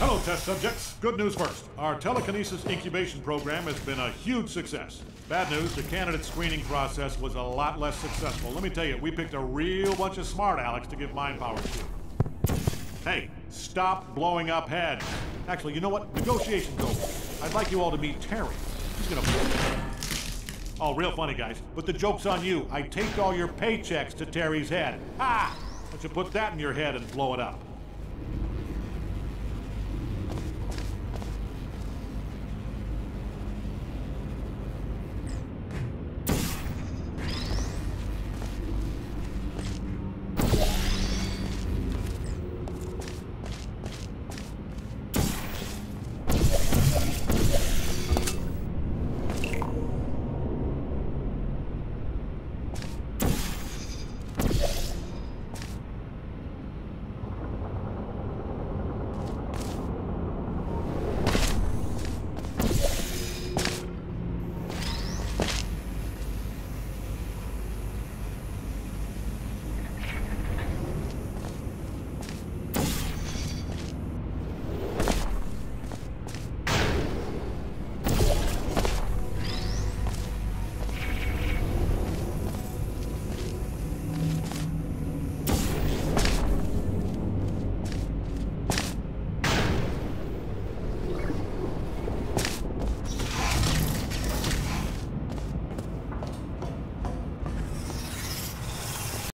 Hello, test subjects. Good news first. Our telekinesis incubation program has been a huge success. Bad news, the candidate screening process was a lot less successful. Let me tell you, we picked a real bunch of smart Alex to give mind powers to. Hey, stop blowing up heads. Actually, you know what? Negotiation's over. I'd like you all to meet Terry. He's gonna Oh, real funny, guys. But the joke's on you. I take all your paychecks to Terry's head. Ha! Why don't you put that in your head and blow it up?